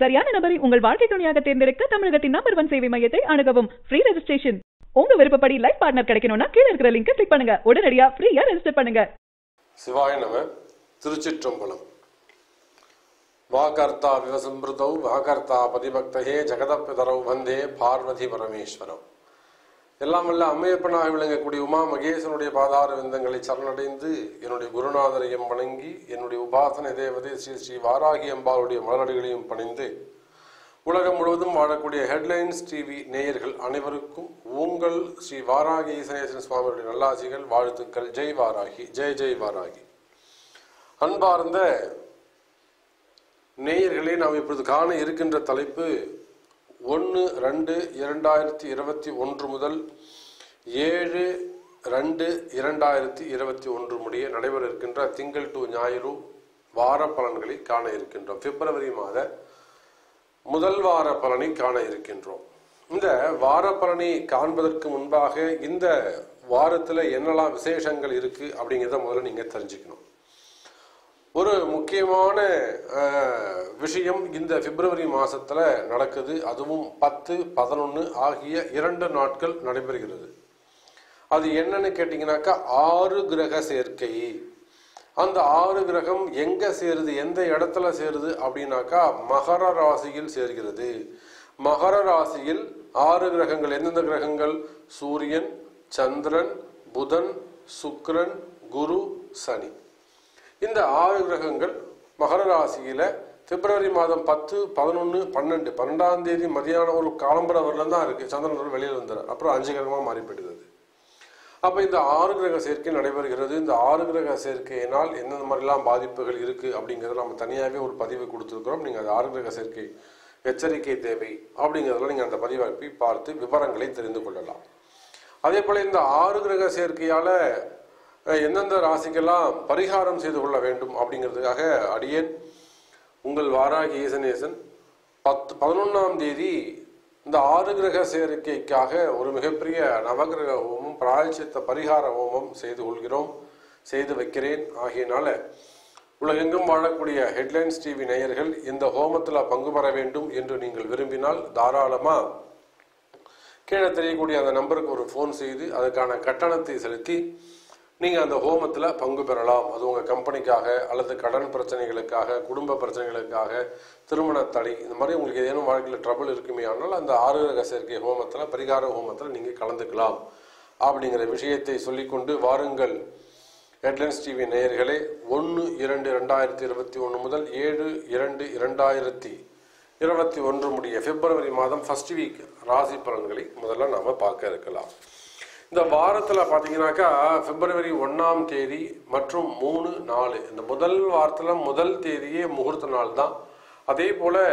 சரியான நபரை உங்கள் வாழ்க்கை துணையாக தேர்ந்தெடுக்க தமிழகத்தின் நம்பர் ஒன் சேவை மையத்தை அணுகவும். ஃப்ரீ ரெஜிஸ்ட்ரேஷன் உங்க விருப்பப்படி லைஃப் பார்ட்னர் கிடைக்கணும்னா கீழே இருக்கிற லிங்கை கிளிக் பண்ணுங்க. உடனடியா ஃப்ரீயா ரெஜிஸ்டர் பண்ணுங்க. சிவாய நம திருச்சிற்றம்பலம். வாகர்த்தா விவசம்பிருதௌ வாகர்த்தா பதிபக்தகே ஜெகதப்பிதரௌ வந்தே பார்வதி பரமேஸ்வரம் எல்லாம் வல்ல அம்மையப்பனாக விளங்கக்கூடிய உமா மகேசனுடைய பாதார விந்தங்களை சரணடைந்து என்னுடைய குருநாதரையும் வணங்கி என்னுடைய உபாசனை தேவதை ஸ்ரீ ஸ்ரீ வாராகி அம்பாளுடைய மலரடிகளையும் பணிந்து உலகம் முழுவதும் வாழக்கூடிய ஹெட்லைன்ஸ் டிவி நேயர்கள் அனைவருக்கும் உங்கள் ஸ்ரீ வாராகி ஈசனேசன் சுவாமியுடைய நல்லாசிகள் வாழ்த்துக்கள். ஜெய் வாராகி ஜெய் ஜெய் வாராகி. அன்பார்ந்த நேயர்களே நாம் இப்பொழுது காண இருக்கின்ற தலைப்பு ஒன்று ரெண்டு இரண்டாயிரத்தி இருபத்தி ஒன்று முதல் ஏழு ரெண்டு இரண்டாயிரத்தி இருபத்தி ஒன்று முடிய நடைபெற இருக்கின்ற திங்கள் டு ஞாயிறு வார பலன்களை காண இருக்கின்றோம். பிப்ரவரி மாத முதல் வார பலனை காண இருக்கின்றோம். இந்த வார பலனை காண்பதற்கு முன்பாக இந்த வாரத்தில் என்னெல்லாம் விசேஷங்கள் இருக்குது அப்படிங்கிறத முதல்ல நீங்கள் தெரிஞ்சுக்கணும். ஒரு முக்கியமான விஷயம் இந்த பிப்ரவரி மாசத்துல நடக்குது. அதுவும் பத்து பதினொன்று ஆகிய இரண்டு நாட்கள் நடைபெறுகிறது. அது என்னன்னு கேட்டீங்கன்னாக்கா ஆறு கிரக சேர்க்கை. அந்த ஆறு கிரகம் எங்க சேருது எந்த இடத்துல சேருது அப்படின்னாக்கா மகர ராசியில் சேர்கிறது. மகர ராசியில் ஆறு கிரகங்கள் எந்தெந்த கிரகங்கள்? சூரியன் சந்திரன் புதன் சுக்ரன் குரு சனி. இந்த ஆறு கிரகங்கள் மகர ராசியில பிப்ரவரி மாதம் பத்து பதினொன்று பன்னெண்டு பன்னெண்டாம் தேதி மதியானம் ஒரு காலம்பர வரலாம் தான் இருக்கு. சந்திரன் வெளியில் வந்துடுறார் அப்புறம் அஞ்சு கிரகமாக மாறி போயிடுது இந்த ஆறு கிரக சேர்க்கை நடைபெறுகிறது. இந்த ஆறு கிரக சேர்க்கையினால் எந்தெந்த மாதிரிலாம் பாதிப்புகள் இருக்கு அப்படிங்கிறத நம்ம தனியாகவே ஒரு பதிவு கொடுத்துருக்குறோம். நீங்கள் அந்த ஆறு கிரக சேர்க்கை எச்சரிக்கை தேவை அப்படிங்கிறதுல நீங்கள் அந்த பதிவை பார்த்து விவரங்களை தெரிந்து கொள்ளலாம். அதே போல் இந்த ஆறு கிரக சேர்க்கையால் எந்தெந்த ராசிக்கெல்லாம் பரிகாரம் செய்து கொள்ள வேண்டும் அப்படிங்கிறதுக்காக அடியேன் உங்கள் வாராகி ஈசனேசன். பத்து பதினொன்றாம் தேதி இந்த ஆறு கிரக சேர்க்கைக்காக ஒரு மிகப்பெரிய நவகிரக ஹோமம் பிராயச்சித்த பரிகார ஹோமம் செய்து கொள்கிறோம் செய்து வைக்கிறேன். ஆகியனால உலகெங்கும் வாழக்கூடிய ஹெட்லைன்ஸ் டிவி நேயர்கள் இந்த ஹோமத்தில் பங்கு பெற வேண்டும் என்று நீங்கள் விரும்பினால் தாராளமாக கீழே தெரியக்கூடிய அந்த நம்பருக்கு ஒரு ஃபோன் செய்து அதுக்கான கட்டணத்தை செலுத்தி நீங்கள் அந்த ஹோமத்தில் பங்கு பெறலாம். அது உங்கள் கம்பெனிக்காக அல்லது கடன் பிரச்சனைகளுக்காக குடும்ப பிரச்சனைகளுக்காக திருமண தடை இந்த மாதிரி உங்களுக்கு ஏதேனும் வாழ்க்கையில் ட்ரபிள் இருக்குமே ஆனால் அந்த ஆரோக்கிய சேர்க்கை ஹோமத்தில் பரிகார ஹோமத்தில் நீங்கள் கலந்துக்கலாம். அப்படிங்கிற விஷயத்தை சொல்லிக்கொண்டு வாருங்கள். ஹெட்லைன்ஸ் டிவி நேயர்களே ஒன்று இரண்டு ரெண்டாயிரத்தி இருபத்தி ஒன்று முதல் ஏழு இரண்டு இரண்டாயிரத்தி இருபத்தி ஒன்று முடிய பிப்ரவரி மாதம் ஃபர்ஸ்ட் வீக் ராசி பலன்களை முதல்ல நாம் பார்க்க இருக்கலாம். இந்த வாரத்தில் பார்த்தீங்கன்னாக்கா பிப்ரவரி ஒன்றாம் தேதி மற்றும் மூணு நாலு. இந்த முதல் வாரத்தில் முதல் தேதியே முகூர்த்த நாள் தான். அதே போல்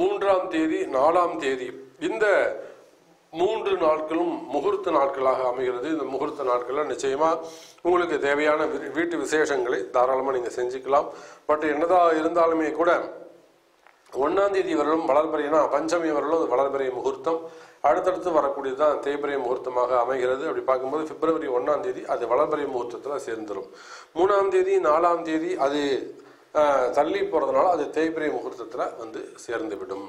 மூன்றாம் தேதி நாலாம் தேதி. இந்த மூன்று நாட்களும் முகூர்த்த நாட்களாக அமைகிறது. இந்த முகூர்த்த நாட்களில் நிச்சயமாக உங்களுக்கு தேவையான வீட்டு விசேஷங்களை தாராளமாக நீங்கள் செஞ்சுக்கலாம். பட் என்னதான் இருந்தாலுமே கூட ஒன்றாம் தேதி வரலும் வளர்பிறைனா பஞ்சமி வரலும் அது வளர்பிறை முகூர்த்தம். அடுத்தடுத்து வரக்கூடியதுதான் தேய்பிரை முகூர்த்தமாக அமைகிறது. அப்படி பார்க்கும்போது பிப்ரவரி ஒன்றாம் தேதி அது வளர்பிரை முகூர்த்தத்தில் சேர்ந்துடும் மூணாம் தேதி நாலாம் தேதி அது தள்ளி போகிறதுனால அது தேய்பிரை முகூர்த்தத்தில் வந்து சேர்ந்துவிடும்.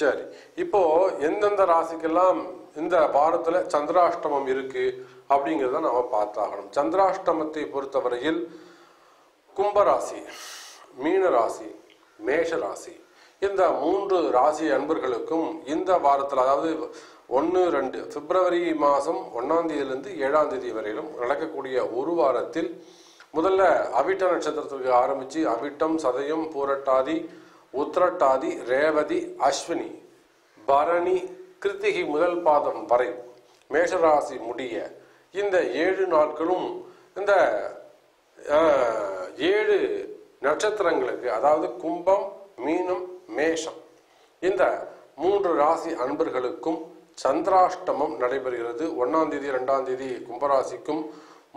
சரி இப்போது எந்தெந்த ராசிக்கெல்லாம் இந்த வாரத்தில் சந்திராஷ்டமம் இருக்குது அப்படிங்கிறத நாம் பார்த்தாகணும். சந்திராஷ்டமத்தை பொறுத்தவரையில் கும்பராசி மீன ராசி மேஷ ராசி இந்த மூன்று ராசி அன்பர்களுக்கும் இந்த வாரத்தில் அதாவது ஒன்று ரெண்டு பிப்ரவரி மாதம் ஒன்றாம் தேதியிலிருந்து ஏழாம் தேதி வரையிலும் நடக்கக்கூடிய ஒரு வாரத்தில் முதல்ல அவிட்ட நட்சத்திரத்துக்கு ஆரம்பித்து அவிட்டம் சதயம் பூரட்டாதி உத்திரட்டாதி ரேவதி அஸ்வினி பரணி கிருத்திகை முதல் பாதம் வரை மேஷராசி முடிய இந்த ஏழு நாட்களும் இந்த ஏழு நட்சத்திரங்களுக்கு அதாவது கும்பம் மீனம் மேஷம். இந்த மூன்று ராசி அன்பர்களுக்கும் சந்திராஷ்டமம் நடைபெறுகிறது. ஒன்றாம் தேதி ரெண்டாம் தேதி கும்பராசிக்கும்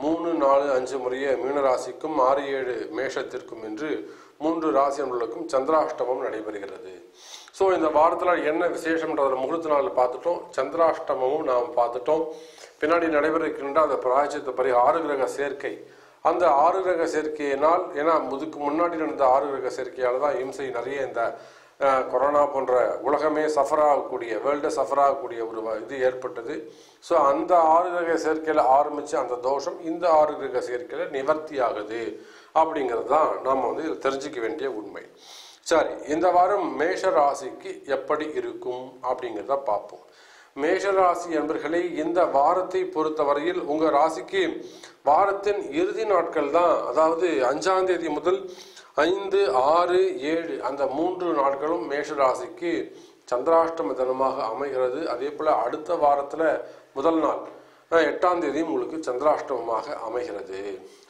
மூணு நாலு அஞ்சு முறைய மீனராசிக்கும் ஆறு ஏழு மேஷத்திற்கும் என்று மூன்று ராசி அன்பர்களுக்கும் சந்திராஷ்டமம் நடைபெறுகிறது. ஸோ இந்த வாரத்தில் என்ன விசேஷம்ன்றத முகூர்த்த நாள் பார்த்துட்டோம். சந்திராஷ்டமமும் நாம் பார்த்துட்டோம். பின்னாடி நடைபெற இருக்கின்ற அந்த பிராய்ச்சத்தை பரி ஆறு கிரக சேர்க்கை. அந்த ஆறு கிரக சேர்க்கையினால் ஏன்னா முதுக்கு முன்னாடி நடந்த ஆறு கிரக சேர்க்கையால் தான் இம்சை நிறைய இந்த கொரோனா போன்ற உலகமே சஃபர் ஆகக்கூடிய வேர்ல்டு சஃபர் ஆகக்கூடிய ஒரு இது ஏற்பட்டது. ஸோ அந்த ஆறு கிரக சேர்க்கையில் ஆரம்பித்து அந்த தோஷம் இந்த ஆறு கிரக சேர்க்கையில் நிவர்த்தி ஆகுது. அப்படிங்கிறது தான் நாம் வந்து இதில் தெரிஞ்சுக்க வேண்டிய உண்மை. சரி இந்த வாரம் மேஷ ராசிக்கு எப்படி இருக்கும் அப்படிங்கிறத பார்ப்போம். மேஷ ராசி என்பர்களே இந்த வாரத்தை பொறுத்தவரையில் உங்கள் ராசிக்கு வாரத்தின் இறுதி நாட்கள் தான் அதாவது அஞ்சாம் தேதி முதல் ஐந்து ஆறு ஏழு அந்த மூன்று நாட்களும் மேஷராசிக்கு சந்திராஷ்டம தினமாக அமைகிறது. அதே போல அடுத்த வாரத்துல முதல் நாள் எட்டாம் தேதி உங்களுக்கு சந்திராஷ்டமமாக அமைகிறது.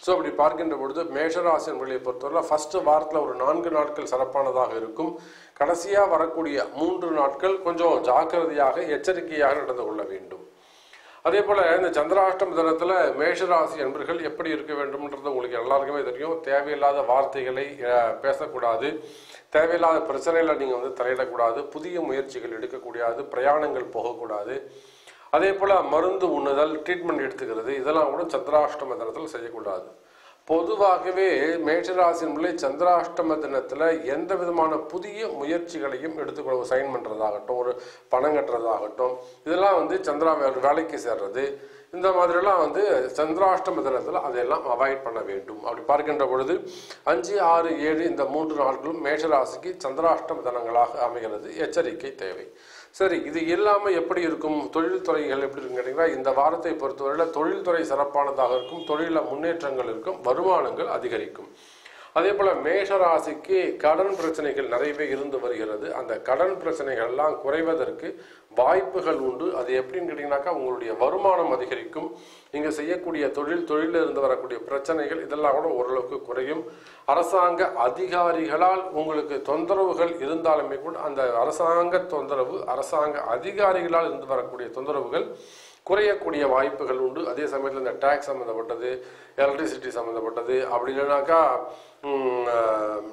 ஸோ அப்படி பார்க்கின்ற பொழுது மேஷராசி என்பர்களை பொறுத்தவரை ஃபர்ஸ்ட் வாரத்தில் ஒரு நான்கு நாட்கள் சிறப்பானதாக இருக்கும். கடைசியாக வரக்கூடிய மூன்று நாட்கள் கொஞ்சம் ஜாக்கிரதையாக எச்சரிக்கையாக நடந்து கொள்ள வேண்டும். அதே போல் இந்த சந்திராஷ்டம தினத்தில் மேஷராசி என்பர்கள் எப்படி இருக்க வேண்டும்ன்றது உங்களுக்கு எல்லாருக்குமே தெரியும். தேவையில்லாத வார்த்தைகளை பேசக்கூடாது. தேவையில்லாத பிரச்சனைகளை நீங்கள் வந்து தலையிடக்கூடாது. புதிய முயற்சிகள் எடுக்கக்கூடாது. பிரயாணங்கள் போகக்கூடாது. அதே போல் மருந்து உண்ணுதல் ட்ரீட்மெண்ட் எடுத்துக்கிறது இதெல்லாம் கூட சந்திராஷ்டம தினத்தில் செய்யக்கூடாது. பொதுவாகவே மேஷராசி என்பதை சந்திராஷ்டம தினத்தில் எந்த விதமான புதிய முயற்சிகளையும் எடுத்துக்கொள்ள சைன் பண்ணுறதாகட்டும் ஒரு பணம் கட்டுறதாகட்டும் இதெல்லாம் வந்து சந்திரா வேலைக்கு சேர்றது. இந்த மாதிரிலாம் வந்து சந்திராஷ்டம தினத்தில் அதையெல்லாம் அவாய்ட் பண்ண வேண்டும். அப்படி பார்க்கின்ற பொழுது அஞ்சு ஆறு ஏழு இந்த மூன்று நாட்களும் மேஷராசிக்கு சந்திராஷ்டம தினங்களாக அமைகிறது. எச்சரிக்கை தேவை. சரி இது இல்லாமல் எப்படி இருக்கும்? தொழில்துறைகள் எப்படி இருக்கும் கேட்டிங்கன்னா இந்த வாரத்தை பொறுத்தவரையில் தொழில்துறை சிறப்பானதாக இருக்கும். தொழில முன்னேற்றங்கள் இருக்கும். வருமானங்கள் அதிகரிக்கும். அதே போல் மேஷராசிக்கு கடன் பிரச்சனைகள் நிறையவே இருந்து வருகிறது. அந்த கடன் பிரச்சனைகள் எல்லாம் குறைவதற்கு வாய்ப்புகள் உண்டு. அது எப்படின்னு கேட்டிங்கனாக்கா உங்களுடைய வருமானம் அதிகரிக்கும். நீங்கள் செய்யக்கூடிய தொழில் தொழிலில் இருந்து வரக்கூடிய பிரச்சனைகள் இதெல்லாம் கூட ஓரளவுக்கு குறையும். அரசாங்க அதிகாரிகளால் உங்களுக்கு தொந்தரவுகள் இருந்தாலுமே கூட அந்த அரசாங்க தொந்தரவு அரசாங்க அதிகாரிகளால் இருந்து வரக்கூடிய தொந்தரவுகள் குறையக்கூடிய வாய்ப்புகள் உண்டு. அதே சமயத்தில் இந்த டேக்ஸ் சம்மந்தப்பட்டது எலக்ட்ரிசிட்டி சம்மந்தப்பட்டது அப்படி இல்லைனாக்கா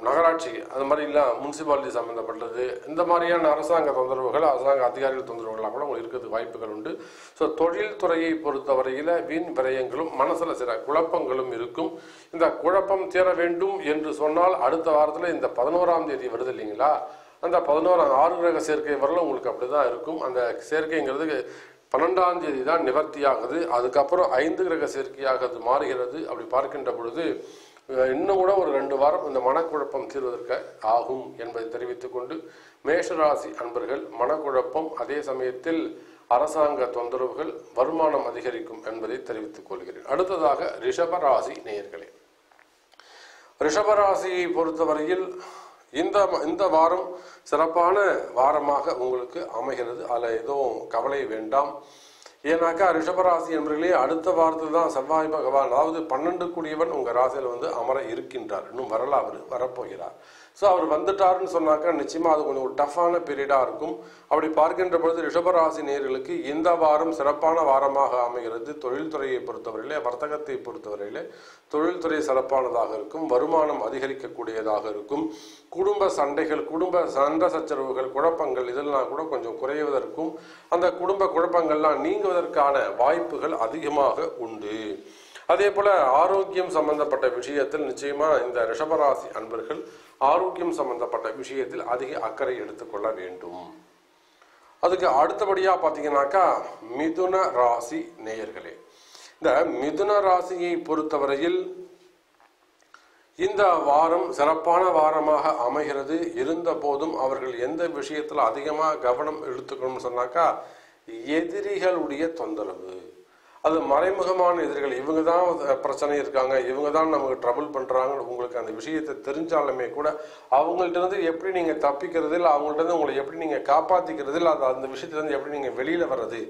நகராட்சி அது மாதிரி இல்லை முனிசிபாலிட்டி சம்மந்தப்பட்டது இந்த மாதிரியான அரசாங்க தொந்தரவுகள் அரசாங்க அதிகாரிகள் தொந்தரவுகள்லாம் கூட உங்களுக்கு இருக்கிறது வாய்ப்புகள் உண்டு. ஸோ தொழில் துறையை பொறுத்தவரையில் வீண் விரயங்களும் மனசில் சில குழப்பங்களும் இருக்கும். இந்த குழப்பம் தீர வேண்டும் என்று சொன்னால் அடுத்த வாரத்தில் இந்த பதினோராம் தேதி வருது இல்லைங்களா? அந்த பதினோராம் ஆறு கிரக சேர்க்கை வரல உங்களுக்கு அப்படி தான் இருக்கும். அந்த சேர்க்கைங்கிறது பன்னெண்டாம் தேதி தான் நிவர்த்தியாகுது. அதுக்கப்புறம் ஐந்து கிரக சேர்க்கையாக அது மாறுகிறது. அப்படி பார்க்கின்ற பொழுது இன்னும் கூட ஒரு ரெண்டு வாரம் இந்த மனக்குழப்பம் தீர்வதற்கு ஆகும் என்பதை தெரிவித்துக் கொண்டு மேஷராசி அன்பர்கள் மனக்குழப்பம் அதே சமயத்தில் அரசாங்க தொந்தரவுகள் வருமானம் அதிகரிக்கும் என்பதை தெரிவித்துக் கொள்கிறேன். அடுத்ததாக ரிஷபராசி நேயர்களே. ரிஷபராசியை பொறுத்தவரையில் இந்த இந்த வாரம் சிறப்பான வாரமாக உங்களுக்கு அமைகிறது. அதில் எதுவும் கவலை வேண்டாம். ஏன்னாக்கா ரிஷபராசி என்பர்களே அடுத்த வாரத்தில் தான் செவ்வாய் பகவான் அதாவது பன்னெண்டு கூடியவன் உங்கள் ராசியில் வந்து அமர இருக்கின்றார். இன்னும் வரலாறு வரப்போகிறார். ஸோ அவர் வந்துட்டாருன்னு சொன்னாக்கா நிச்சயமாக அது கொஞ்சம் ஒரு டஃப்பான பீரியடாக இருக்கும். அப்படி பார்க்கின்ற பொழுது ரிஷபராசி நேயர்களுக்கு இந்த வாரம் சிறப்பான வாரமாக அமைகிறது. தொழில்துறையை பொறுத்தவரையிலே வர்த்தகத்தை பொறுத்தவரையிலே தொழில்துறை சிறப்பானதாக இருக்கும். வருமானம் அதிகரிக்கக்கூடியதாக இருக்கும். குடும்ப சண்டைகள் குடும்ப சண்டை சச்சரவுகள் குழப்பங்கள் இதெல்லாம் கூட கொஞ்சம் குறைவதற்கும் அந்த குடும்ப குழப்பங்கள்லாம் நீங்குவதற்கான வாய்ப்புகள் அதிகமாக உண்டு. அதே போல ஆரோக்கியம் சம்பந்தப்பட்ட விஷயத்தில் நிச்சயமா இந்த ரிஷபராசி அன்பர்கள் ஆரோக்கியம் சம்பந்தப்பட்ட விஷயத்தில் அதிக அக்கறை எடுத்துக்கொள்ள வேண்டும். அதுக்கு அடுத்தபடியா பார்த்தீங்கன்னாக்கா மிதுன ராசி நேயர்களே. இந்த மிதுன ராசியை பொறுத்தவரையில் இந்த வாரம் சிறப்பான வாரமாக அமைகிறது. இருந்த போதும் அவர்கள் எந்த விஷயத்தில் அதிகமாக கவனம் எடுத்துக்கணும்னு சொன்னாக்கா எதிரிகளுடைய தொந்தரவு. அது மறைமுகமான எதிரிகள். இவங்க தான் பிரச்சனை இருக்காங்க. இவங்க தான் நமக்கு ட்ரபிள் பண்ணுறாங்கன்னு உங்களுக்கு அந்த விஷயத்தை தெரிஞ்சாலுமே கூட அவங்கள்ட்ட இருந்து எப்படி நீங்கள் தப்பிக்கிறது இல்லை அவங்கள்ட்ட இருந்து உங்களை எப்படி நீங்கள் காப்பாற்றிக்கிறது இல்லை அது அந்த விஷயத்துலேருந்து எப்படி நீங்கள் வெளியில் வர்றது?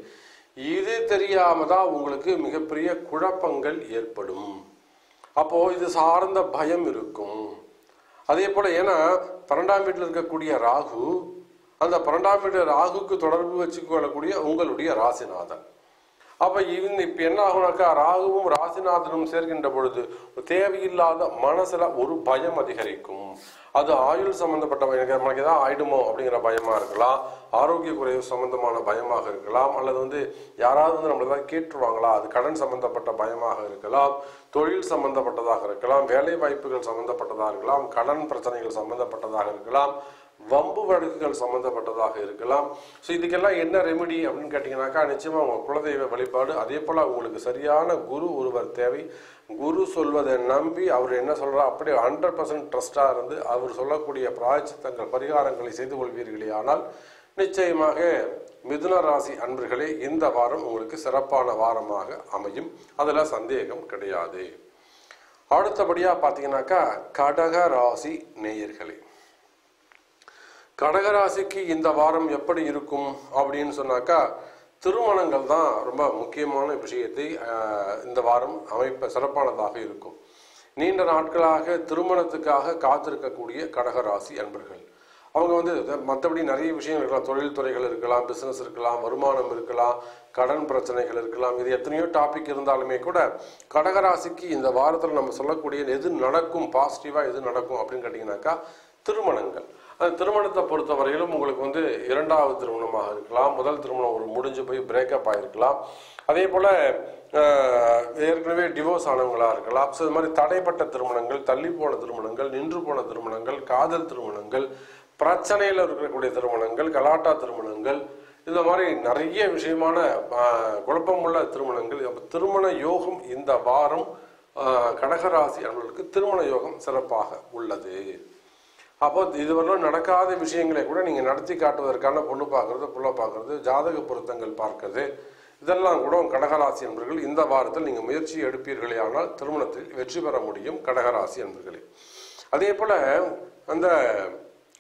இது தெரியாம தான் உங்களுக்கு மிகப்பெரிய குழப்பங்கள் ஏற்படும். அப்போ இது சார்ந்த பயம் இருக்கும். அதே போல ஏன்னா பன்னெண்டாம் வீட்டில் இருக்கக்கூடிய ராகு அந்த பன்னெண்டாம் வீட்டு ராகுக்கு தொடர்பு வச்சுக்கொள்ளக்கூடிய உங்களுடைய ராசிநாதன். அப்ப இவங்க இப்ப என்ன ஆகுனாக்கா ராகுவும் ராசிநாதனும் சேர்க்கின்ற பொழுது தேவையில்லாத மனசுல ஒரு பயம் அதிகரிக்கும். அது ஆயுள் சம்பந்தப்பட்ட எனக்கு நமக்கு ஏதாவது ஆயிடுமோ அப்படிங்கிற பயமா இருக்கலாம். ஆரோக்கிய குறைவு சம்பந்தமான பயமாக இருக்கலாம். அல்லது வந்து யாராவது வந்து நம்மள ஏதாவது கேட்டுருவாங்களா? அது கடன் சம்பந்தப்பட்ட பயமாக இருக்கலாம். தொழில் சம்பந்தப்பட்டதாக இருக்கலாம். வேலை வாய்ப்புகள் சம்பந்தப்பட்டதாக இருக்கலாம். கடன் பிரச்சனைகள் சம்பந்தப்பட்டதாக இருக்கலாம். வம்பு வழக்குகள் சம்பந்தப்பட்டதாக இருக்கலாம். ஸோ இதுக்கெல்லாம் என்ன ரெமெடி அப்படின்னு கேட்டிங்கனாக்கா நிச்சயமாக உங்கள் குலதெய்வ வழிபாடு அதே போல் உங்களுக்கு சரியான குரு ஒருவர் தேவை. குரு சொல்வதை நம்பி அவர் என்ன சொல்கிறார் அப்படியே ஹண்ட்ரட் பர்சன்ட் ட்ரஸ்டாக இருந்து அவர் சொல்லக்கூடிய பிராயச்சித்தங்கள் பரிகாரங்களை செய்து கொள்வீர்களே. ஆனால் நிச்சயமாக மிதுன ராசி அன்பர்களே இந்த வாரம் உங்களுக்கு சிறப்பான வாரமாக அமையும். அதில் சந்தேகம் கிடையாது. அடுத்தபடியாக பார்த்தீங்கன்னாக்கா கடக ராசி நேயர்களே. கடகராசிக்கு இந்த வாரம் எப்படி இருக்கும் அப்படின்னு சொன்னாக்கா திருமணங்கள் தான் ரொம்ப முக்கியமான விஷயத்தை இந்த வாரம் அமைப்ப சிறப்பானதாக இருக்கும். நீண்ட நாட்களாக திருமணத்துக்காக காத்திருக்கக்கூடிய கடகராசி அன்பர்கள். அவங்க வந்து மற்றபடி நிறைய விஷயங்கள் இருக்கலாம். தொழில் துறைகள் இருக்கலாம் பிசினஸ் இருக்கலாம் வருமானம் இருக்கலாம் கடன் பிரச்சனைகள் இருக்கலாம். இது எத்தனையோ டாபிக் இருந்தாலுமே கூட கடகராசிக்கு இந்த வாரத்தில் நம்ம சொல்லக்கூடிய எது நடக்கும் பாசிட்டிவாக எது நடக்கும் அப்படின்னு கேட்டிங்கனாக்கா திருமணங்கள். அந்த திருமணத்தை பொறுத்தவரையிலும் உங்களுக்கு வந்து இரண்டாவது திருமணமாக இருக்கலாம். முதல் திருமணம் ஒரு முடிஞ்சு போய் பிரேக்கப் ஆகிருக்கலாம் அதே போல் ஏற்கனவே டிவோர்ஸ் ஆனவங்களாக இருக்கலாம். ஸோ இது மாதிரி தடைப்பட்ட திருமணங்கள் தள்ளி போன திருமணங்கள் நின்று போன திருமணங்கள் காதல் திருமணங்கள் பிரச்சனையில் இருக்கக்கூடிய திருமணங்கள் கலாட்டா திருமணங்கள் இந்த மாதிரி நிறைய விஷயமான குழப்பமுள்ள திருமணங்கள். அப்போ திருமண யோகம் இந்த வாரம் கடகராசி அன்பர்களுக்கு திருமண யோகம் சிறப்பாக உள்ளது. அப்போ இதுவரையிலும் நடக்காத விஷயங்களை கூட நீங்கள் நடத்தி காட்டுவதற்கான பொண்ணு பார்க்கறது புள்ள பார்க்கறது ஜாதக பொருத்தங்கள் பார்க்கறது இதெல்லாம் கூட கடகராசி என்பர்கள் இந்த வாரத்தில் நீங்கள் முயற்சி எடுப்பீர்களே ஆனால் திருமணத்தில் வெற்றி பெற முடியும் கடகராசி என்பர்களே அதே போல் அந்த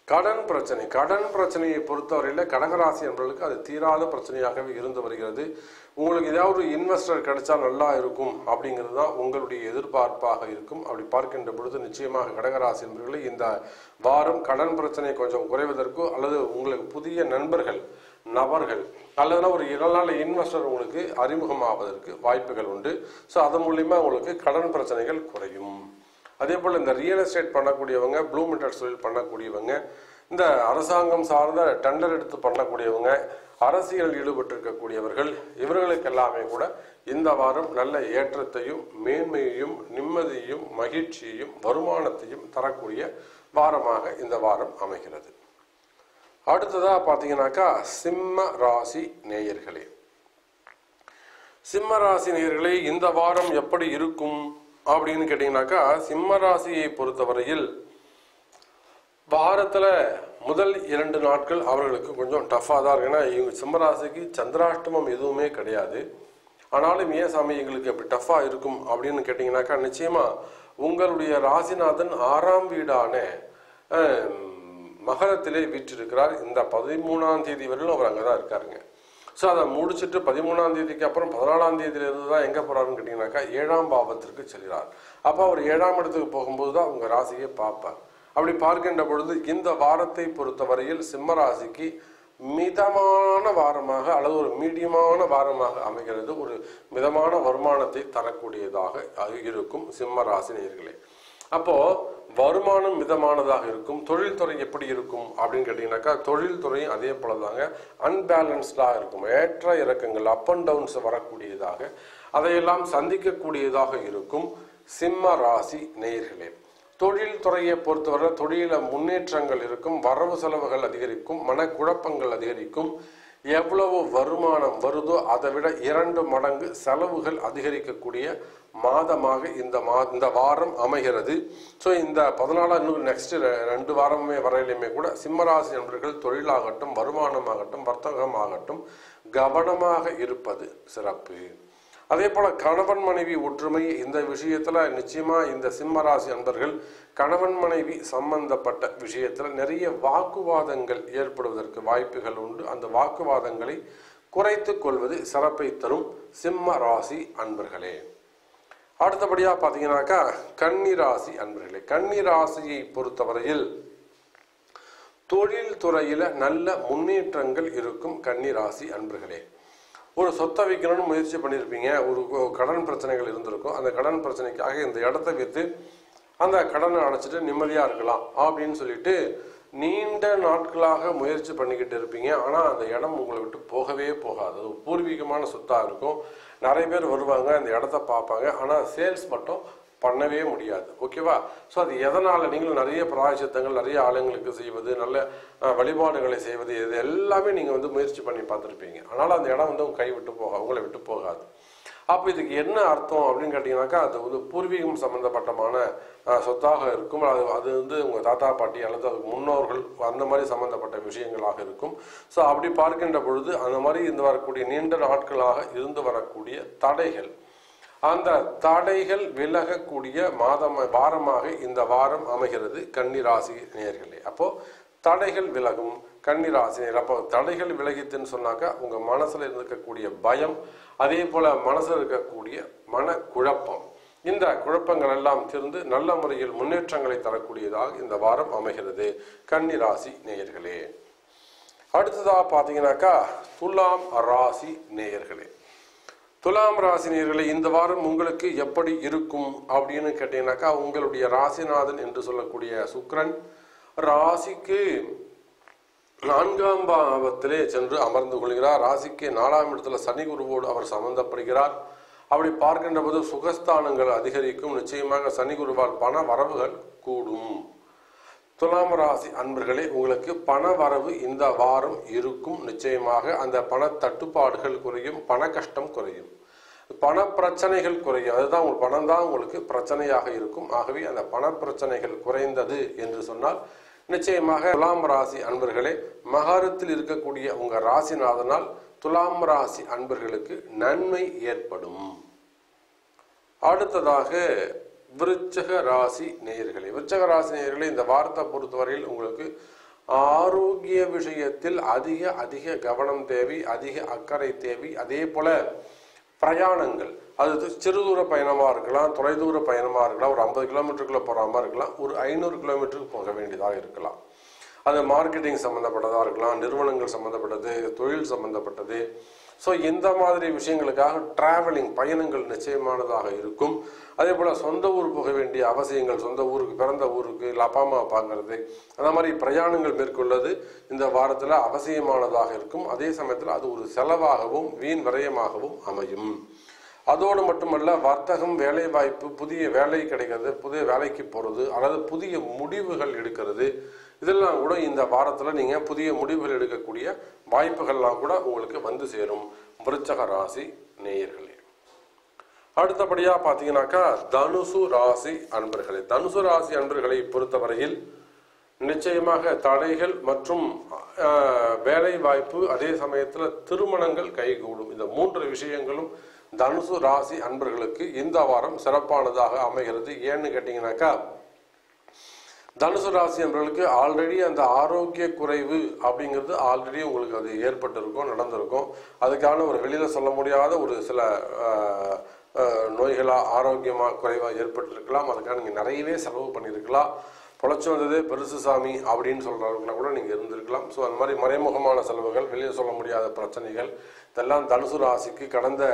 கடன் பிரச்சனை. கடன் பிரச்சனையை பொறுத்தவரையில் கடகராசி என்பவர்களுக்கு அது தீராத பிரச்சனையாகவே இருந்து வருகிறது. உங்களுக்கு ஏதாவது ஒரு இன்வெஸ்டர் கிடைச்சா நல்லா இருக்கும் அப்படிங்கிறது தான் உங்களுடைய எதிர்பார்ப்பாக இருக்கும். அப்படி பார்க்கின்ற பொழுது நிச்சயமாக கடகராசி என்பவர்களை இந்த வாரம் கடன் பிரச்சனை கொஞ்சம் குறைவதற்கோ அல்லது உங்களுக்கு புதிய நண்பர்கள் நபர்கள் அல்லதுனா ஒரு இரநாள இன்வெஸ்டர் உங்களுக்கு அறிமுகமாவதற்கு வாய்ப்புகள் உண்டு. ஸோ அதன் மூலியமாக உங்களுக்கு கடன் பிரச்சனைகள் குறையும். அதே போல் இந்த ரியல் எஸ்டேட் பண்ணக்கூடியவங்க ப்ளூ மீட்டர் தொழில் பண்ணக்கூடியவங்க இந்த அரசாங்கம் சார்ந்த டெண்டர் எடுத்து பண்ணக்கூடியவங்க அரசியல் ஈடுபட்டிருக்கக்கூடியவர்கள் இவர்களுக்கெல்லாமே கூட இந்த வாரம் நல்ல ஏற்றத்தையும் மேன்மையையும் நிம்மதியையும் மகிழ்ச்சியையும் வருமானத்தையும் தரக்கூடிய வாரமாக இந்த வாரம் அமைகிறது. அடுத்ததாக பார்த்தீங்கன்னாக்கா சிம்ம ராசி நேயர்களே. சிம்ம ராசி நேயர்களே இந்த வாரம் எப்படி இருக்கும்? அப்படின்னு கேட்டீங்கன்னாக்கா சிம்ம ராசியை பொறுத்தவரையில் வாரத்துல முதல் இரண்டு நாட்கள் அவர்களுக்கு கொஞ்சம் டஃப்பாக தான் இருக்கு. ஏன்னா இவங்க சிம்மராசிக்கு சந்திராஷ்டமம் எதுவுமே கிடையாது. ஆனாலும் ஏன் சாமி எங்களுக்கு எப்படி டஃப்பாக இருக்கும் அப்படின்னு கேட்டிங்கனாக்கா நிச்சயமா உங்களுடைய ராசிநாதன் ஆறாம் வீடான மகரத்திலே வீற்றிருக்கிறார். இந்த பதிமூணாம் தேதி வரையிலும் அவர் அங்கே தான் இருக்காருங்க. ஸோ அதை முடிச்சுட்டு பதிமூணாம் தேதிக்கு அப்புறம் பதினாலாம் தேதியிலிருந்து தான் எங்கே போகிறாருன்னு கேட்டிங்கனாக்கா ஏழாம் பாவத்திற்கு செல்கிறார். அப்போ அவர் ஏழாம் இடத்துக்கு போகும்போது தான் அவங்க ராசியை பார்ப்பார். அப்படி பார்க்கின்ற பொழுது இந்த வாரத்தை பொறுத்தவரையில் சிம்ம ராசிக்கு மிதமான வாரமாக அல்லது ஒரு மீடியமான வாரமாக அமைகிறது. ஒரு மிதமான வருமானத்தை தரக்கூடியதாக இருக்கும் சிம்ம ராசி அப்போது வருமானம் மிதமானதாக இருக்கும் தொழில்துறை எப்படி இருக்கும் அப்படின்னு கேட்டிங்கனாக்கா தொழில்துறையும் அதே போலதாங்க. அன்பேலன்ஸ்டாக இருக்கும். ஏற்ற இறக்கங்கள் அப் அண்ட் டவுன்ஸ் வரக்கூடியதாக அதையெல்லாம் சந்திக்கக்கூடியதாக இருக்கும். சிம்ம ராசி நேயர்களே தொழில்துறையை பொறுத்தவரை தொழில முன்னேற்றங்கள் இருக்கும் வரவு செலவுகள் அதிகரிக்கும் மனக்குழப்பங்கள் அதிகரிக்கும். எவ்வளவு வருமானம் வருதோ அதை விட இரண்டு மடங்கு செலவுகள் அதிகரிக்கக்கூடிய மாதமாக இந்த மா இந்த வாரம் அமைகிறது. ஸோ இந்த பதினாலாம் இன்னும் நெக்ஸ்ட் ரெண்டு வாரமே வரையிலுமே கூட சிம்மராசி நண்பர்கள் தொழிலாகட்டும் வருமானமாகட்டும் வர்த்தகமாகட்டும் கவனமாக இருப்பது சிறப்பு. அதே போல் கணவன் மனைவி ஒற்றுமை இந்த விஷயத்தில் நிச்சயமாக இந்த சிம்மராசி அன்பர்கள் கணவன் மனைவி சம்பந்தப்பட்ட விஷயத்தில் நிறைய வாக்குவாதங்கள் ஏற்படுவதற்கு வாய்ப்புகள் உண்டு. அந்த வாக்குவாதங்களை குறைத்து கொள்வது சிறப்பை தரும் சிம்ம ராசி அன்பர்களே. அடுத்தபடியா பாத்தீங்கன்னாக்கா கன்னிராசி அன்பர்களே கன்னிராசியை பொறுத்தவரையில் தொழில் துறையில நல்ல முன்னேற்றங்கள் இருக்கும் கன்னிராசி அன்பர்களே. ஒரு சொத்தை வைக்கணும்னு முயற்சி பண்ணியிருப்பீங்க ஒரு கடன் பிரச்சனைகள் இருந்திருக்கும். அந்த கடன் பிரச்சனைக்காக இந்த இடத்த விற்று அந்த கடனை அடைச்சிட்டு நிம்மதியா இருக்கலாம் அப்படின்னு சொல்லிட்டு நீண்ட நாட்களாக முயற்சி பண்ணிக்கிட்டு இருப்பீங்க. ஆனா அந்த இடம் உங்களை விட்டு போகவே போகாது. பூர்வீகமான சொத்தா இருக்கும். நிறைய பேர் வருவாங்க அந்த இடத்த பார்ப்பாங்க. ஆனால் சேல்ஸ் மட்டும் பண்ணவே முடியாது. ஓகேவா ஸோ அது எதனால் நீங்களும் நிறைய பிராயசித்தங்கள் நிறைய ஆளுங்களுக்கு செய்வது நல்ல வழிபாடுகளை செய்வது இது எல்லாமே நீங்கள் வந்து முயற்சி பண்ணி பார்த்துருப்பீங்க. அதனால் அந்த இடம் வந்து உங்கள் கை விட்டு போக உங்களை விட்டு போகாது. அப்போ இதுக்கு என்ன அர்த்தம் அப்படின்னு கேட்டிங்கனாக்கா அது வந்து பூர்வீகம் சம்மந்தப்பட்டமான சொத்தாக இருக்கும். அது அது வந்து உங்கள் தாத்தா பாட்டி அல்லது அதுக்கு முன்னோர்கள் அந்த மாதிரி சம்மந்தப்பட்ட விஷயங்களாக இருக்கும். ஸோ அப்படி பார்க்கின்ற பொழுது அந்த மாதிரி இருந்து வரக்கூடிய நீண்ட நாட்களாக இருந்து வரக்கூடிய தடைகள். அந்த தடைகள் விலகக்கூடிய மாதம் வாரமாக இந்த வாரம் அமைகிறது கன்னிராசி நேர்களே அப்போது தடைகள் விலகும். கன்னிராசி அப்போ தடைகள் விலகித்துன்னு சொன்னாக்கா உங்க மனசுல இருக்கக்கூடிய பயம் அதே போல மனசுல இருக்கக்கூடிய மன குழப்பம் இந்த குழப்பங்கள் எல்லாம் தீர்ந்து நல்ல முறையில் முன்னேற்றங்களை தரக்கூடியதாக இந்த வாரம் அமைகிறது. கன்னிராசி நேயர்களே. அடுத்ததா பாத்தீங்கன்னாக்கா துலாம் ராசி நேயர்களே. துலாம் ராசி நேயர்களே இந்த வாரம் உங்களுக்கு எப்படி இருக்கும் அப்படின்னு கேட்டீங்கன்னாக்கா உங்களுடைய ராசிநாதன் என்று சொல்லக்கூடிய சுக்ரன் ராசிக்கு நான்காம் பாவத்திலே சென்று அமர்ந்து கொள்கிறார். ராசிக்கு நாலாம் இடத்துல சனி குருவோடு அவர் சம்பந்தப்படுகிறார். அப்படி பார்க்கின்ற போது சுகஸ்தானங்கள் அதிகரிக்கும். நிச்சயமாக சனி குருவால் பண வரவுகள் கூடும். துலாம் ராசி அன்பர்களே உங்களுக்கு பண வரவு இந்த வாரம் இருக்கும். நிச்சயமாக அந்த பண தட்டுப்பாடுகள் குறையும் பண கஷ்டம் குறையும். பண பிரச்சனைகள் குறையும். அதுதான் உங்கள் பணம் தான் உங்களுக்கு பிரச்சனையாக இருக்கும். ஆகவே அந்த பண பிரச்சனைகள் குறைந்தது என்று சொன்னால் நிச்சயமாக துலாம் ராசி அன்பர்களே மகாரத்தில் இருக்கக்கூடிய உங்க ராசிநாதனால் துலாம் ராசி அன்பர்களுக்கு நன்மை ஏற்படும். அடுத்ததாக விருச்சக ராசி நேயர்களே விருச்சக ராசி நேயர்களே இந்த வார்த்தை பொறுத்தவரையில் உங்களுக்கு ஆரோக்கிய விஷயத்தில் அதிக அதிக கவனம் தேவை அதிக அக்கறை தேவை. அதே போல பிரயாணங்கள். அது சிறுதூர பயணமாக இருக்கலாம் தொலைதூர பயணமாக இருக்கலாம் ஒரு ஐம்பது கிலோமீட்டருக்குள்ள போகிற மாதிரி இருக்கலாம் ஒரு ஐநூறு கிலோமீட்டருக்கு போக வேண்டியதாக இருக்கலாம். அது மார்க்கெட்டிங் சம்மந்தப்பட்டதாக இருக்கலாம் நிறுவனங்கள் சம்மந்தப்பட்டது தொழில் சம்மந்தப்பட்டது ஸோ இந்த மாதிரி விஷயங்களுக்காக டிராவலிங் பயணங்கள் நிச்சயமானதாக இருக்கும். அதே போல் சொந்த ஊர் போக வேண்டிய அவசியங்கள் சொந்த ஊருக்கு பிறந்த ஊருக்கு இல்லை அப்பா அம்மா பார்க்கறது அந்த மாதிரி பிரயாணங்கள் மேற்கொள்வது இந்த வாரத்தில் அவசியமானதாக இருக்கும். அதே சமயத்தில் அது ஒரு செலவாகவும் வீண் விரயமாகவும் அமையும். அதோடு மட்டுமல்ல வர்த்தகம் வேலை வாய்ப்பு புதிய வேலை கிடைக்கிறது புதிய வேலைக்கு போகிறது அல்லது புதிய முடிவுகள் எடுக்கிறது இதெல்லாம் கூட இந்த வாரத்தில் நீங்கள் புதிய முடிவுகள் எடுக்கக்கூடிய வாய்ப்புகள்லாம் கூட உங்களுக்கு வந்து சேரும். விருச்சக ராசி நேயர்களே. அடுத்தபடியாக பார்த்தீங்கன்னாக்கா தனுசு ராசி அன்பர்களே. தனுசு ராசி அன்பர்களை பொறுத்தவரையில் நிச்சயமாக தடைகள் மற்றும் வேலை வாய்ப்பு அதே சமயத்தில் திருமணங்கள் கைகூடும். இந்த மூன்று விஷயங்களும் தனுசு ராசி அன்பர்களுக்கு இந்த வாரம் சிறப்பானதாக அமைகிறது. ஏன்னு கேட்டிங்கனாக்கா தனுசு ராசி என்பவர்களுக்கு ஆல்ரெடி அந்த ஆரோக்கிய குறைவு அப்படிங்கிறது ஆல்ரெடி உங்களுக்கு அது ஏற்பட்டிருக்கும் நடந்திருக்கும். அதுக்கான ஒரு வெளியில் சொல்ல முடியாத ஒரு சில நோய்களாக ஆரோக்கியமாக குறைவாக ஏற்பட்டிருக்கலாம். அதுக்காக நீங்கள் நிறையவே செலவு பண்ணியிருக்கலாம். பொழைச்சு வந்தது பெருசு சாமி அப்படின்னு சொல்றவங்களா கூட நீங்கள் இருந்திருக்கலாம். ஸோ அந்த மாதிரி மறைமுகமான செலவுகள் வெளியே சொல்ல முடியாத பிரச்சனைகள் இதெல்லாம் தனுசு ராசிக்கு கடந்த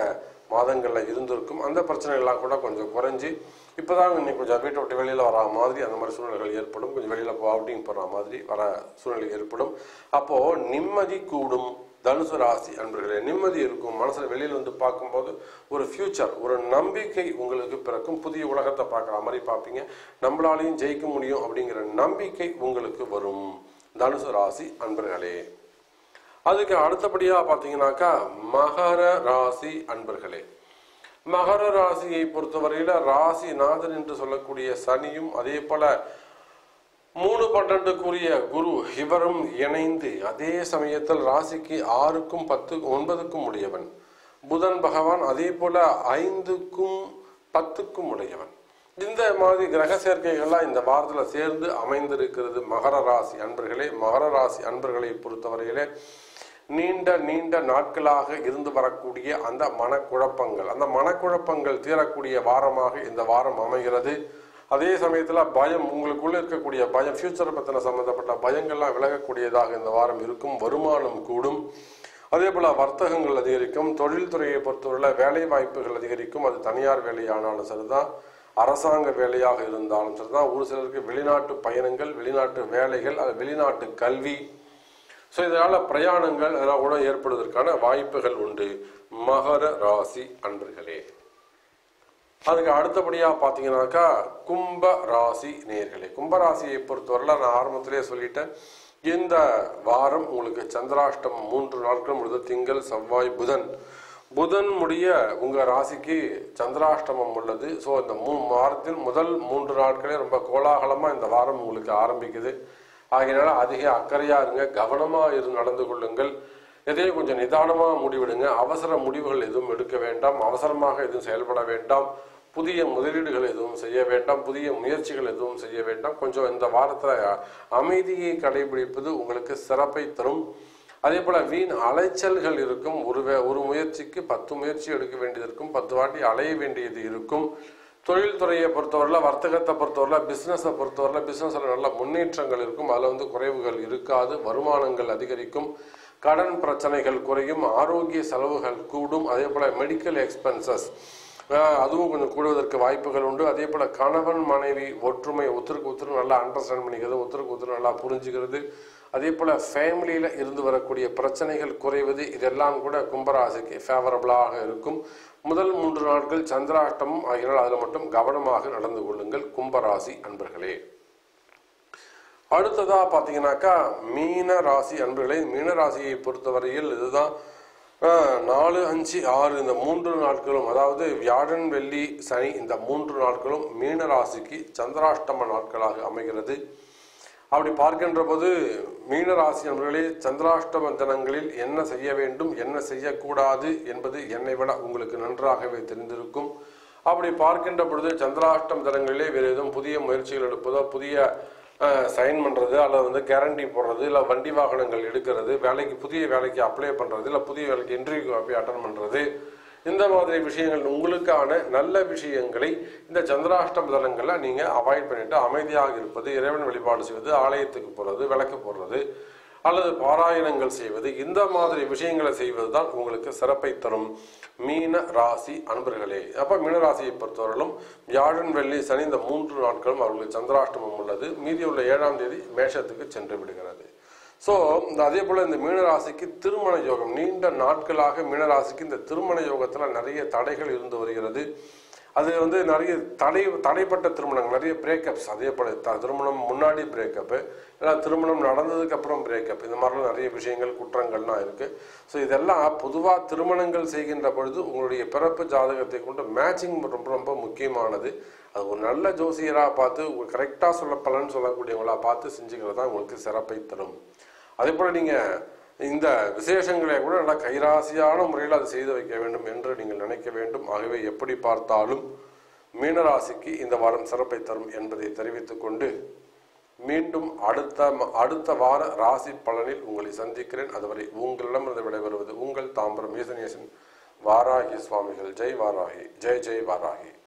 மாதங்களில் இருந்திருக்கும். அந்த பிரச்சனைகள்லாம் கூட கொஞ்சம் குறைஞ்சி இப்போதான் இன்னைக்கு கொஞ்சம் வீட்டை விட்டு வெளியில் வர மாதிரி அந்த மாதிரி சூழ்நிலைகள் ஏற்படும். கொஞ்சம் வெளியில் போ அவுட்டிங் போகிற மாதிரி வர சூழ்நிலை ஏற்படும். அப்போது நிம்மதி கூடும். தனுசு ராசி அன்பர்களே நிம்மதி இருக்கும் மனசுல வெளியில வந்து பார்க்கும்போது ஒரு ஃபியூச்சர் ஒரு நம்பிக்கை உங்களுக்கு பிறக்கும். புதிய உலகத்தை பார்க்குற மாதிரி பார்ப்பீங்க. நம்மளாலையும் ஜெயிக்க முடியும் அப்படிங்கிற நம்பிக்கை உங்களுக்கு வரும். தனுசு ராசி அன்பர்களே. அதுக்கு அடுத்தபடியா பார்த்தீங்கன்னாக்கா மகர ராசி அன்பர்களே. மகர ராசியை பொறுத்தவரையில ராசிநாதன் என்று சொல்லக்கூடிய சனியும் அதே போல மூணு பன்னெண்டுக்குரிய குரு இவரும் இணைந்து அதே சமயத்தில் ராசிக்கு ஆறுக்கும் பத்து ஒன்பதுக்கும் உடையவன். புதன் பகவான் அதே போல ஐந்துக்கும் பத்துக்கும் உடையவன். இந்த மாதிரி கிரக சேர்க்கைகள்லாம் இந்த வாரத்தில் சேர்ந்து அமைந்திருக்கிறது. மகர ராசி அன்பர்களே மகர ராசி அன்பர்களை பொறுத்தவரையிலே நீண்ட நீண்ட நாட்களாக இருந்து வரக்கூடிய அந்த மனக்குழப்பங்கள் அந்த மனக்குழப்பங்கள் தீரக்கூடிய வாரமாக இந்த வாரம் அமைகிறது. அதே சமயத்தில் பயம் உங்களுக்குள்ளே இருக்கக்கூடிய பயம் ஃபியூச்சரை பற்றின சம்மந்தப்பட்ட பயங்கள்லாம் விலகக்கூடியதாக இந்த வாரம் இருக்கும். வருமானம் கூடும். அதே போல் வர்த்தகங்கள் அதிகரிக்கும். தொழில்துறையை பொறுத்தவரையில் வேலை வாய்ப்புகள் அதிகரிக்கும். அது தனியார் வேலையானாலும் சரிதான். அரசாங்க வேலையாக இருந்தாலும் சரிதான். ஒரு சிலருக்கு வெளிநாட்டு பயணங்கள் வெளிநாட்டு வேலைகள் அது வெளிநாட்டு கல்வி. ஸோ இதனால் பிரயாணங்கள் அதெல்லாம் கூட ஏற்படுவதற்கான வாய்ப்புகள் உண்டு. மகர ராசி அன்பர்களே. அதுக்கு அடுத்தபடியாக பார்த்தீங்கன்னாக்கா கும்ப ராசி நேர்களே. கும்ப ராசியை பொறுத்தவரையில் நான் ஆரம்பத்திலே சொல்லிட்டேன். இந்த வாரம் உங்களுக்கு சந்திராஷ்டம் மூன்று நாட்கள் முடிந்த திங்கள் செவ்வாய் புதன். புதன் முடிய உங்கள் ராசிக்கு சந்திராஷ்டமம் உள்ளது. ஸோ இந்த மூ வாரத்தில் முதல் மூன்று நாட்களே ரொம்ப கோலாகலமாக இந்த வாரம் உங்களுக்கு ஆரம்பிக்குது. ஆகையினால அதிக அக்கறையாக இருங்க. கவனமாக இருந்து நடந்து கொள்ளுங்கள். எதையும் கொஞ்சம் நிதானமாக முடிவெடுங்க. அவசர முடிவுகள் எதுவும் எடுக்க வேண்டாம். அவசரமாக எதுவும் செயல்பட வேண்டாம். புதிய முதலீடுகள் எதுவும் செய்ய வேண்டாம். புதிய முயற்சிகள் எதுவும் செய்ய வேண்டாம். கொஞ்சம் இந்த வாரத்தில் அமைதியை கடைபிடிப்பது உங்களுக்கு சிறப்பை தரும். அதே போல் வீண் அலைச்சல்கள் இருக்கும். ஒரு வே- ஒரு முயற்சிக்கு பத்து முயற்சி எடுக்க வேண்டியது இருக்கும். பத்து வாட்டி அலைய வேண்டியது இருக்கும். தொழில்துறையை பொறுத்தவரையில் வர்த்தகத்தை பொறுத்தவரையில் பிஸ்னஸை பொறுத்தவரையில் பிஸ்னஸில் நல்ல முன்னேற்றங்கள் இருக்கும். அதில் வந்து குறைவுகள் இருக்காது. வருமானங்கள் அதிகரிக்கும். கடன் பிரச்சனைகள் குறையும் ஆரோக்கிய செலவுகள் கூடும் அதே போல மெடிக்கல் எக்ஸ்பென்சஸ் அதுவும் கொஞ்சம் கூடுவதற்கு வாய்ப்புகள் உண்டு. அதே போல கணவன் மனைவி ஒற்றுமை ஒருத்தருக்கு ஒருத்தர் நல்லா அண்டர்ஸ்டாண்ட் பண்ணிக்கிறது ஒருத்தருக்கு ஒருத்தர் நல்லா புரிஞ்சுக்கிறது. அதே போல ஃபேமிலியில இருந்து வரக்கூடிய பிரச்சனைகள் குறைவது இதெல்லாம் கூட கும்பராசிக்கு ஃபேவரபிளாக இருக்கும். முதல் மூன்று நாட்கள் சந்திராஷ்டமம் ஆகினால் அதில் மட்டும் கவனமாக நடந்து கொள்ளுங்கள். கும்பராசி அன்பர்களே. அடுத்ததாக பார்த்தீங்கன்னாக்கா மீன ராசி அன்பர்களே மீன ராசியை பொறுத்தவரையில் இதுதான் நாலு அஞ்சு ஆறு இந்த மூன்று நாட்களும் அதாவது வியாழன் வெள்ளி சனி இந்த மூன்று நாட்களும் மீன ராசிக்கு சந்திராஷ்டம நாட்களாக அமைகிறது. அப்படி பார்க்கின்ற போது மீன ராசி அன்பர்களே சந்திராஷ்டம தினங்களில் என்ன செய்ய வேண்டும் என்ன செய்யக்கூடாது என்பது என்னை விட உங்களுக்கு நன்றாகவே தெரிந்திருக்கும். அப்படி பார்க்கின்ற பொழுது சந்திராஷ்டம் தினங்களிலே வேறு எதுவும் புதிய முயற்சிகள் எடுப்பதோ புதிய சைன் பண்ணுறது அல்லது வந்து கேரண்டி போடுறது இல்லை வண்டி வாகனங்கள் எடுக்கிறது வேலைக்கு புதிய வேலைக்கு அப்ளை பண்ணுறது இல்லை புதிய வேலைக்கு இன்டர்வியூ போய் அட்டன் பண்ணுறது இந்த மாதிரி விஷயங்கள் உங்களுக்கான நல்ல விஷயங்களை இந்த சந்திராஷ்டம தலங்களில் நீங்கள் அவாய்ட் பண்ணிவிட்டு அமைதியாக இருப்பது இறைவன் வழிபாடு செய்வது ஆலயத்துக்கு போகிறது விளக்கு போடுறது அல்லது பாராயணங்கள் செய்வது இந்த மாதிரி விஷயங்களை செய்வது தான் உங்களுக்கு சிறப்பை தரும். மீன ராசி அன்பர்களே அப்ப மீன ராசியை பொறுத்தவரையிலும் வியாழன் வெள்ளி சனி இந்த மூன்று நாட்களும் அவர்களுக்கு சந்திராஷ்டமம் உள்ளது. மீதி உள்ள ஏழாம் தேதி மேஷத்துக்கு சென்று விடுகிறது. ஸோ அதே போல இந்த மீனராசிக்கு திருமண யோகம் நீண்ட நாட்களாக மீனராசிக்கு இந்த திருமண யோகத்துல நிறைய தடைகள் இருந்து வருகிறது. அது வந்து நிறைய தடை தடைப்பட்ட திருமணங்கள் நிறைய பிரேக்கப்ஸ் அதே போல த- திருமணம் முன்னாடி பிரேக்கப்பு ஏன்னா திருமணம் நடந்ததுக்கு அப்புறம் பிரேக்கப் இந்த மாதிரிலாம் நிறைய விஷயங்கள் குற்றங்கள்லாம் இருக்குது ஸோ இதெல்லாம் பொதுவாக திருமணங்கள் செய்கின்ற பொழுது உங்களுடைய பிறப்பு ஜாதகத்தை கொண்டு மேட்சிங் ரொம்ப ரொம்ப முக்கியமானது. அது ஒரு நல்ல ஜோசியராக பார்த்து கரெக்டாக சொல்ல பலன் சொல்லக்கூடியவங்களாக பார்த்து செஞ்சுக்கிறது தான் உங்களுக்கு சிறப்பை தரும். அதே போல் நீங்கள் இந்த விசேஷங்களை கூட நல்லா கைராசியான முறையில் அதை செய்து வைக்க வேண்டும் என்று நீங்கள் நினைக்க வேண்டும். ஆகவே எப்படி பார்த்தாலும் மீனராசிக்கு இந்த வாரம் சிறப்பை தரும் என்பதை தெரிவித்துக் கொண்டு மீண்டும் அடுத்த ம- அடுத்த வார ராசி பலனில் உங்களை சந்திக்கிறேன். அதுவரை உங்களிடமிருந்து விடைபெறுவது உங்கள் தாம்பரம் ஈசனேசன். வாராகி சுவாமிகள். ஜெய் வாராகி. ஜெய் ஜெய் வாராகி.